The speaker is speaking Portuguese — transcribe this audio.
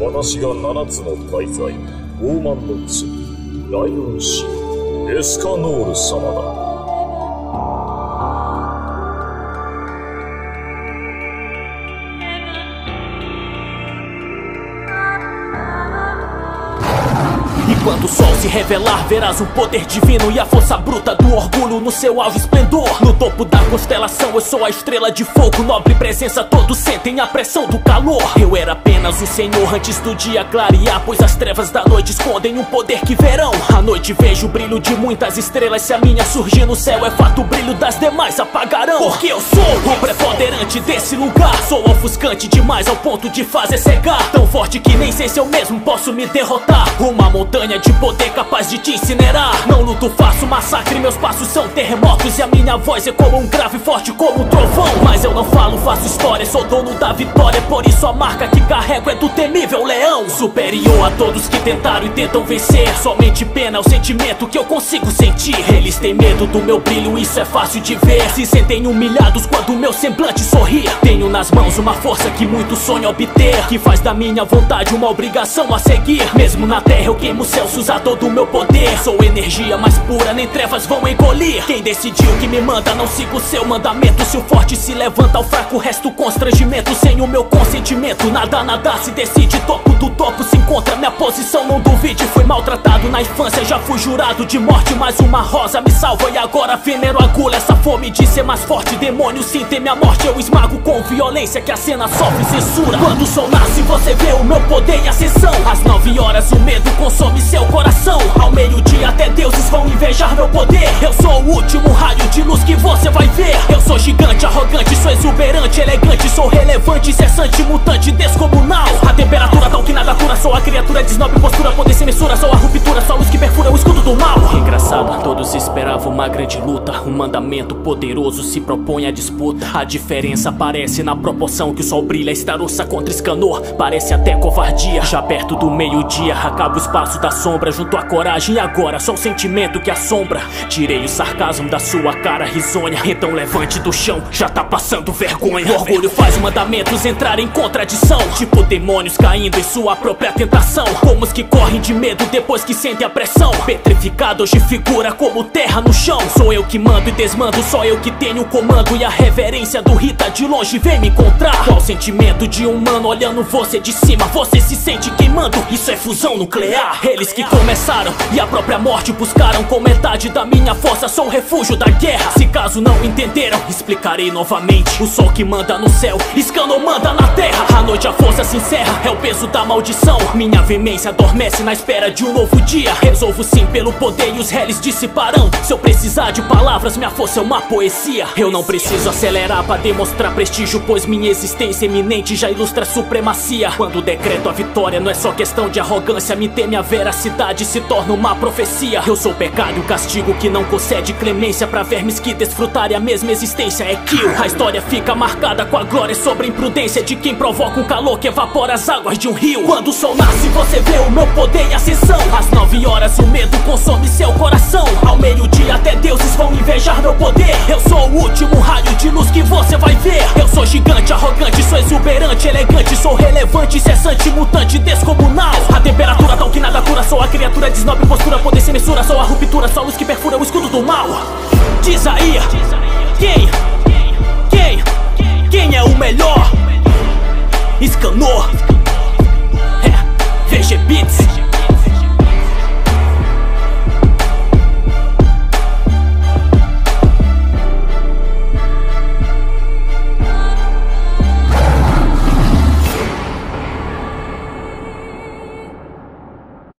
私が七つの大罪傲慢の罪ライオン氏エスカノール様だ。Quando o sol se revelar, verás o poder divino e a força bruta do orgulho no seu auge esplendor. No topo da constelação, eu sou a estrela de fogo, nobre presença, todos sentem a pressão do calor. Eu era apenas o senhor antes do dia clarear, pois as trevas da noite escondem um poder que verão. À noite vejo o brilho de muitas estrelas, se a minha surgir no céu, é fato o brilho das demais apagarão. Porque eu sou o preponderante desse lugar, sou ofuscante demais ao ponto de fazer cegar. Tão forte que nem sei se eu mesmo posso me derrotar. Uma montanha de poder capaz de te incinerar. Não luto, faço massacre, meus passos são terremotos E a minha voz é como um grave forte como um trovão. Mas eu não falo, faço história, sou dono da vitória. Por isso a marca que carrego é do temível leão. Superior a todos que tentaram e tentam vencer. Somente pena é o sentimento que eu consigo sentir. Eles têm medo do meu brilho, isso é fácil de ver. Se sentem humilhados quando meu semblante sorri Tenho nas mãos uma força que muitos sonham obter Que faz da minha vontade uma obrigação a seguir. Mesmo na terra eu queimo céu posso usar todo o meu poder. Sou energia mais pura, nem trevas vão engolir. Quem decidiu que me manda, não sigo seu mandamento. Se o forte se levanta, o fraco resta o constrangimento. Sem o meu consentimento, nada, nada se decide. Topo do topo se encontra minha posição, não duvide. Fui maltratado na infância, já fui jurado de morte. Mas uma rosa me salva e agora venero agulha. Essa fome de ser mais forte, demônio sim tem minha morte. Eu esmago com violência que a cena sofre censura. Quando o sol nasce, você vê o meu poder em ascensão. Às nove horas o medo consome seu coração. Ao meio-dia até deuses vão invejar meu poder. Eu sou o último raio de luz que você vai ver. Eu sou gigante, arrogante, sou exuberante, elegante Sou relevante, incessante, mutante, descomunal. A temperatura Sou a criatura desnobre postura, poder sem mensura. Sou a ruptura, só luz que perfura o escudo do mal. Engraçado, todos esperavam uma grande luta. Um mandamento poderoso se propõe à disputa. A diferença aparece na proporção que o sol brilha. Estarossa contra escanor, parece até covardia. Já perto do meio-dia, acaba o espaço da sombra junto à coragem. Agora só o sentimento que assombra. Tirei o sarcasmo da sua cara risonha, então levante do chão, já tá passando vergonha. O orgulho faz mandamentos entrar em contradição, tipo demônios caindo em sua própria tentação. Como os que correm de medo depois que sentem a pressão. Petrificado hoje figura como terra no chão. Sou eu que mando e desmando, só eu que tenho o comando e a reverência do Rita de longe vem me encontrar. Qual o sentimento de um humano olhando você de cima? Você se sente queimando, isso é fusão nuclear. Eles que começaram e a própria morte buscaram com metade da minha força sou o refúgio da guerra Se caso não entenderam, explicarei novamente O sol que manda no céu, Scano manda na terra A noite a força se encerra, é o peso da maldição Minha veemência adormece na espera de um novo dia. Resolvo sim pelo poder e os réis dissiparão. Se eu precisar de palavras, minha força é uma poesia. Eu não preciso acelerar pra demonstrar prestígio Pois minha existência eminente já ilustra supremacia. Quando decreto a vitória, não é só questão de arrogância. Me teme a veracidade cidade se torna uma profecia. Eu sou o pecado e o castigo que não concede clemência. Pra vermes que desfrutarem a mesma existência é kill. A história fica marcada com a glória sobre a imprudência De quem provoca um calor que evapora as águas de um rio. Quando o sol nasce você vê o meu poder em ascensão. Às nove horas o medo consome seu coração. Ao meio-dia até deuses vão invejar meu poder. Eu sou o último raio de luz que você vai ver. Eu sou gigante, arrogante, sou exuberante, elegante Sou relevante, incessante, mutante, descomunal. A temperatura tal que nada cura, sou a criatura desnobre postura, poder sem mensura Só a ruptura, só a luz que perfura o escudo do mal. Diz aí, quem? Quem? Quem é o melhor? Escanor